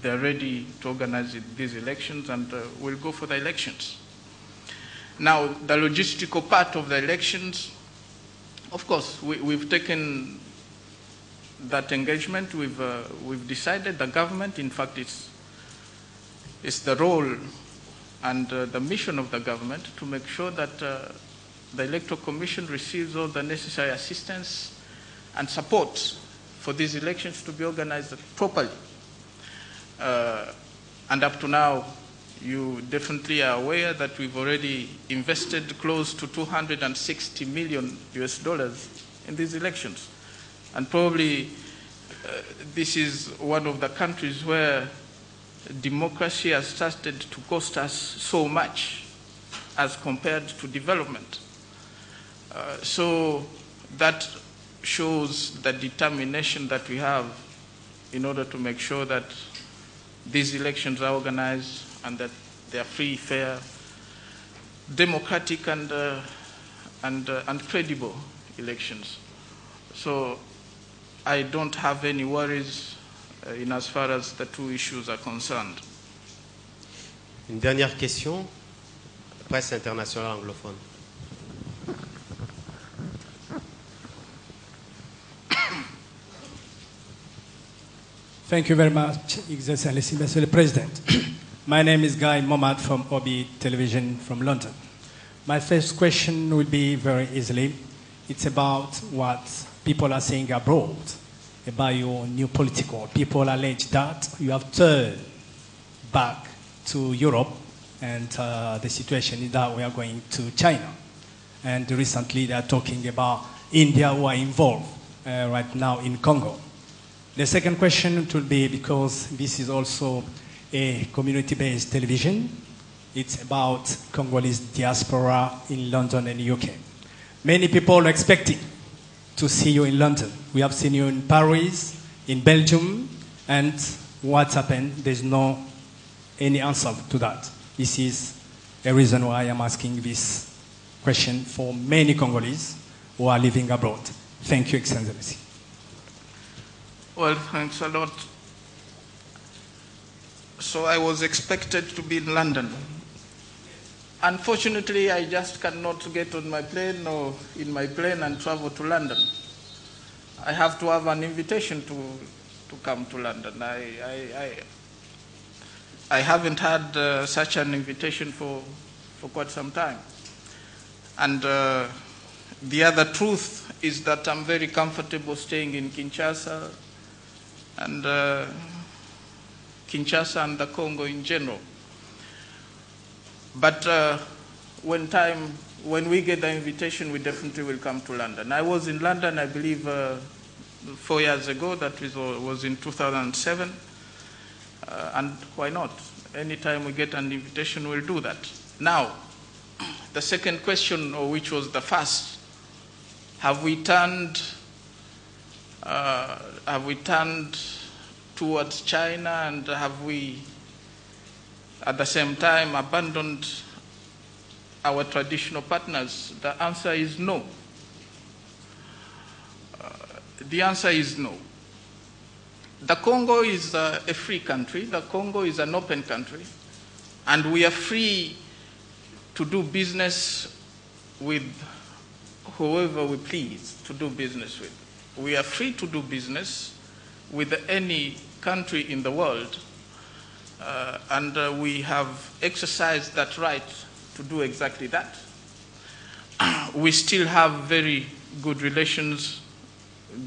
they're ready to organize these elections and uh, we'll go for the elections. Now, the logistical part of the elections, of course, we, have taken that engagement. We've, uh, we've decided, the government, in fact, it's, it's the role and uh, the mission of the government to make sure that uh, the Electoral Commission receives all the necessary assistance and support for these elections to be organized properly. Uh, and up to now, you definitely are aware that we've already invested close to 260 million US dollars in these elections. And probably uh, this is one of the countries where democracy has started to cost us so much as compared to development. Uh, so that shows the determination that we have in order to make sure that these elections are organized and that they are free, fair, democratic, and, uh, and, uh, and credible elections. So I don't have any worries uh, in as far as the two issues are concerned. Une dernière question, presse internationale anglophone. Thank you very much, Excellency, Mr. President. My name is Guy Momad from Obi Television from London. My first question will be very easily. It's about what people are saying abroad about your new political. People allege that you have turned back to Europe and uh, the situation is that we are going to China. And recently they are talking about India who are involved uh, right now in Congo. The second question will be because this is also a community-based television. It's about Congolese diaspora in London and UK. Many people are expecting to see you in London. We have seen you in Paris, in Belgium, and what's happened? There's no any answer to that. This is a reason why I'm asking this question for many Congolese who are living abroad. Thank you, Excellency. Well, thanks a lot. So I was expected to be in London. Unfortunately, I just cannot get on my plane or in my plane and travel to London. I have to have an invitation to, to come to London. I, I, I, I haven't had uh, such an invitation for, for quite some time. And uh, the other truth is that I'm very comfortable staying in Kinshasa and uh, Kinshasa and the Congo in general. But uh, when time, when we get the invitation, we definitely will come to London. I was in London, I believe, uh, four years ago. That was, was in 2007. Uh, and why not? Anytime we get an invitation, we'll do that. Now, the second question, or which was the first, have we turned uh, have we turned towards China and have we at the same time abandoned our traditional partners? The answer is no. Uh, the answer is no. The Congo is a, a free country. The Congo is an open country. And we are free to do business with whoever we please to do business with. We are free to do business with any country in the world, uh, and uh, we have exercised that right to do exactly that. we still have very good relations,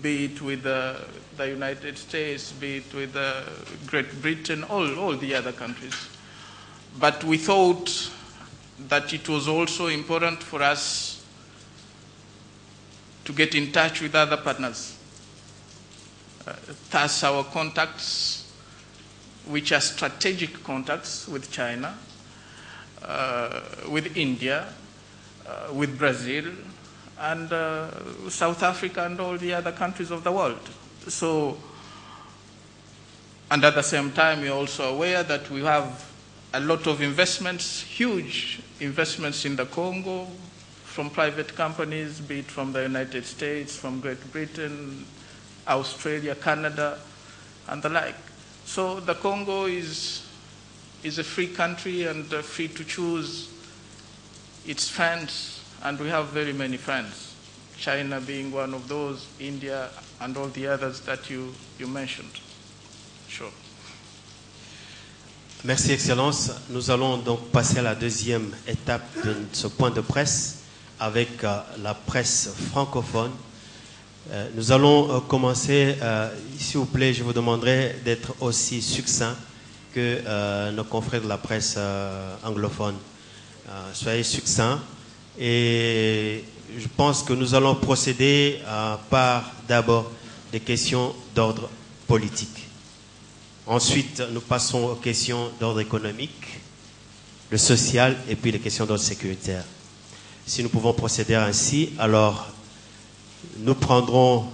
be it with uh, the United States, be it with Great Britain, all, all the other countries. But we thought that it was also important for us to get in touch with other partners. Uh, thus, our contacts, which are strategic contacts with China, uh, with India, uh, with Brazil, and uh, South Africa, and all the other countries of the world. So, and at the same time, we're also aware that we have a lot of investments, huge investments in the Congo, from private companies, be it from the United States, from Great Britain, Australia, Canada, and the like. So the Congo is, is a free country and uh, free to choose its friends, and we have very many friends. China being one of those, India, and all the others that you, you mentioned. Sure. Merci Excellence. Nous allons donc passer à la deuxième étape de ce point de presse avec euh, la presse francophone. Euh, nous allons euh, commencer, s'il vous plaît, je vous demanderai d'être aussi succinct que nos confrères de la presse anglophone. Soyez succincts et je pense que nous allons procéder par d'abord des questions d'ordre politique. Ensuite, nous passons aux questions d'ordre économique, le social et puis les questions d'ordre sécuritaire. Si nous pouvons procéder ainsi, alors nous prendrons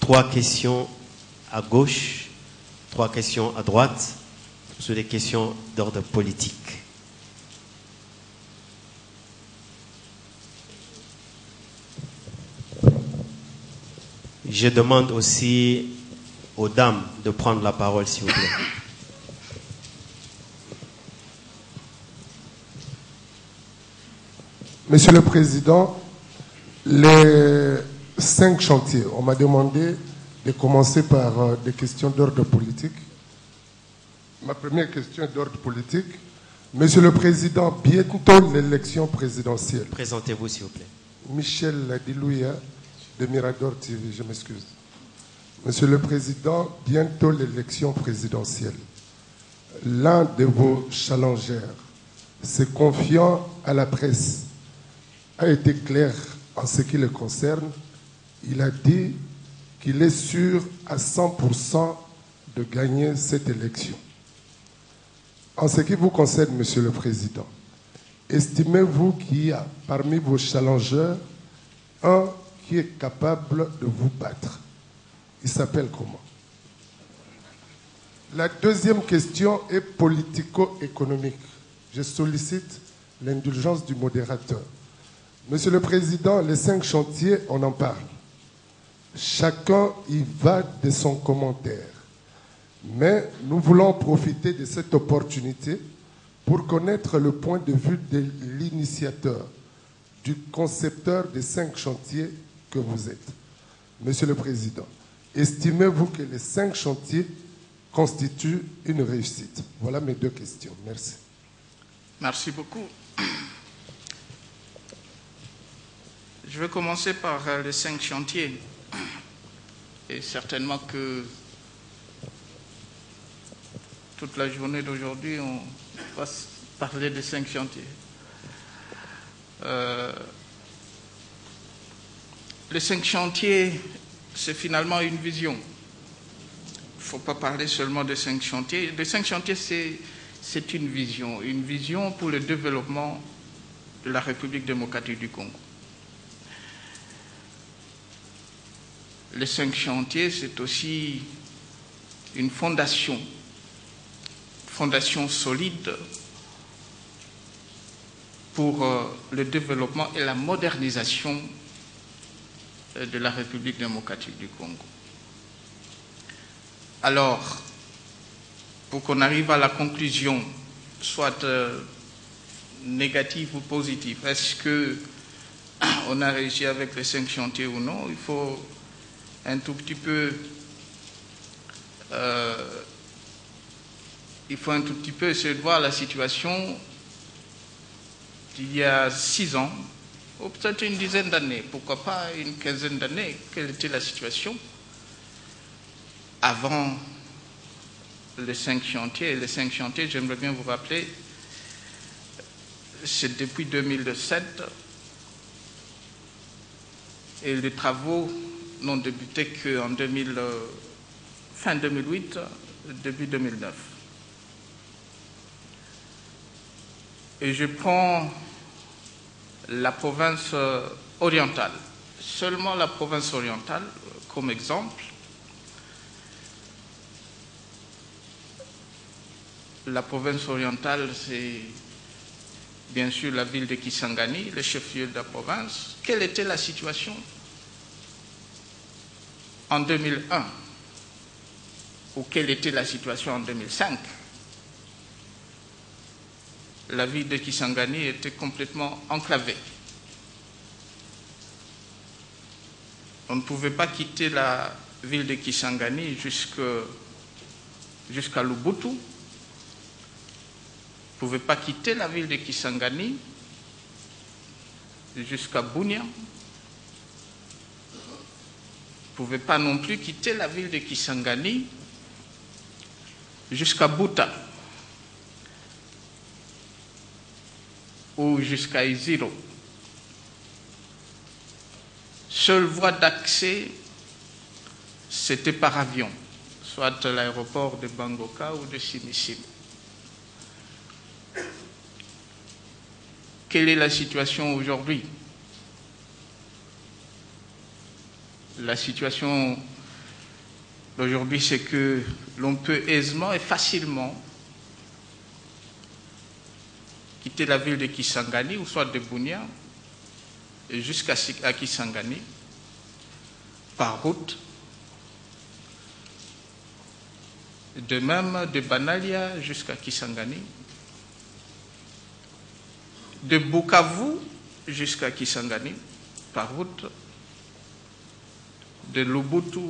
trois questions à gauche, trois questions à droite sur des questions d'ordre politique. Je demande aussi aux dames de prendre la parole, s'il vous plaît. Monsieur le Président, les cinq chantiers, on m'a demandé de commencer par euh, des questions d'ordre politique. Ma première question est d'ordre politique. Monsieur le Président, bientôt l'élection présidentielle. Présentez-vous, s'il vous plaît. Michel Dilouya de Mirador TV, je m'excuse. Monsieur le Président, bientôt l'élection présidentielle. L'un de vos challengers, se confiant à la presse, a été clair en ce qui le concerne. Il a dit qu'il est sûr à 100% de gagner cette élection. En ce qui vous concerne, Monsieur le Président, estimez-vous qu'il y a parmi vos challengers un qui est capable de vous battre? Il s'appelle comment? La deuxième question est politico-économique. Je sollicite l'indulgence du modérateur. Monsieur le Président, les cinq chantiers, on en parle. Chacun y va de son commentaire. Mais nous voulons profiter de cette opportunité pour connaître le point de vue de l'initiateur, du concepteur des cinq chantiers que vous êtes. Monsieur le Président, estimez-vous que les cinq chantiers constituent une réussite? Voilà mes deux questions. Merci. Merci beaucoup. Je vais commencer par euh, les cinq chantiers. Et certainement que toute la journée d'aujourd'hui, on va parler des cinq chantiers. Euh, les cinq chantiers, c'est finalement une vision. Il ne faut pas parler seulement de cinq chantiers. Les cinq chantiers, c'est une vision, une vision pour le développement de la République démocratique du Congo. Les cinq chantiers, c'est aussi une fondation, fondation solide pour euh, le développement et la modernisation euh, de la République démocratique du Congo. Alors, pour qu'on arrive à la conclusion, soit euh, négative ou positive, est-ce que on a réussi avec les cinq chantiers ou non Il faut un tout petit peu euh, il faut un tout petit peu essayer de voir la situation d'il y a six ans, ou peut-être une dizaine d'années, pourquoi pas une quinzaine d'années, quelle était la situation avant les cinq chantiers. Les cinq chantiers, j'aimerais bien vous rappeler, c'est depuis 2007 et les travaux n'ont débuté qu'en 2000, euh, fin 2008, début 2009. Et je prends la province euh, orientale, seulement la province orientale euh, comme exemple. La province orientale, c'est bien sûr la ville de Kisangani, le chef-lieu de la province. Quelle était la situation en 2001 ou quelle était la situation en 2005, la ville de Kisangani était complètement enclavée. On ne pouvait pas quitter la ville de Kisangani jusqu'à Lubutu. On ne pouvait pas quitter la ville de Kisangani jusqu'à Bunia. Pouvait pas non plus quitter la ville de Kisangani jusqu'à Buta ou jusqu'à Iziro. Seule voie d'accès, c'était par avion, soit l'aéroport de Bangoka ou de Simissim. Quelle est la situation aujourd'hui? La situation d'aujourd'hui, c'est que l'on peut aisément et facilement quitter la ville de Kisangani ou soit de Bunia jusqu'à Kisangani par route. De même de Banalia jusqu'à Kisangani. De Bukavu jusqu'à Kisangani par route. De Lubutu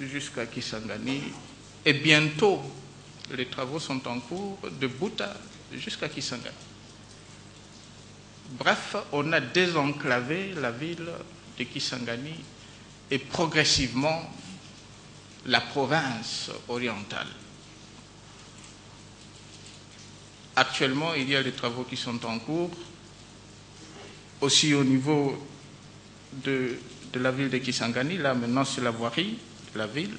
jusqu'à Kisangani. Et bientôt, les travaux sont en cours de Buta jusqu'à Kisangani. Bref, on a désenclavé la ville de Kisangani et progressivement la province orientale. Actuellement, il y a des travaux qui sont en cours, aussi au niveau de, la ville de Kisangani. Là, maintenant, c'est la voirie de la ville.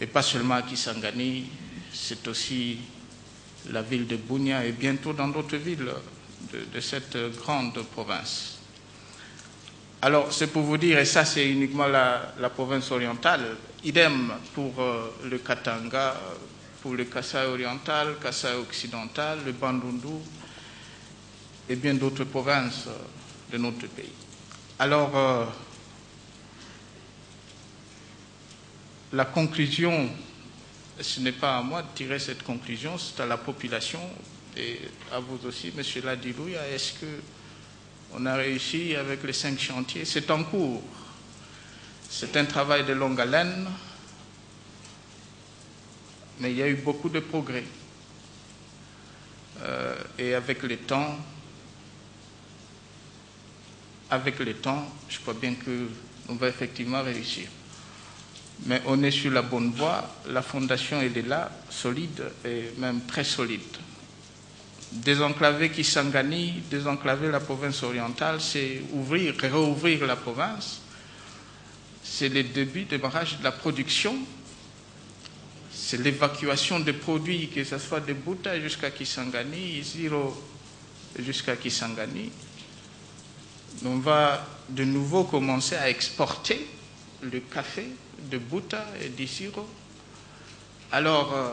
Et pas seulement à Kisangani, c'est aussi la ville de Bunia et bientôt dans d'autres villes de, cette grande province. Alors, c'est pour vous dire, et ça c'est uniquement la, province orientale, idem pour euh, le Katanga, pour le Kassai oriental, Kassai occidental, le Bandundu et bien d'autres provinces de notre pays. Alors, euh, la conclusion ce n'est pas à moi de tirer cette conclusion, c'est à la population et à vous aussi, Monsieur Ladilouia. Est-ce que on a réussi avec les cinq chantiers? C'est en cours. C'est un travail de longue haleine, mais il y a eu beaucoup de progrès. Euh, et avec le temps, avec le temps, je crois bien que on va effectivement réussir mais on est sur la bonne voie. La fondation, elle est là, solide et même très solide. Désenclaver Kisangani, désenclaver la province orientale, c'est ouvrir, réouvrir la province. C'est le début, démarrage de la production. C'est l'évacuation des produits, que ce soit de Bouta jusqu'à Kisangani, Ziro jusqu'à Kisangani. On va de nouveau commencer à exporter le café de Bouta et d'Isiro. Alors, euh,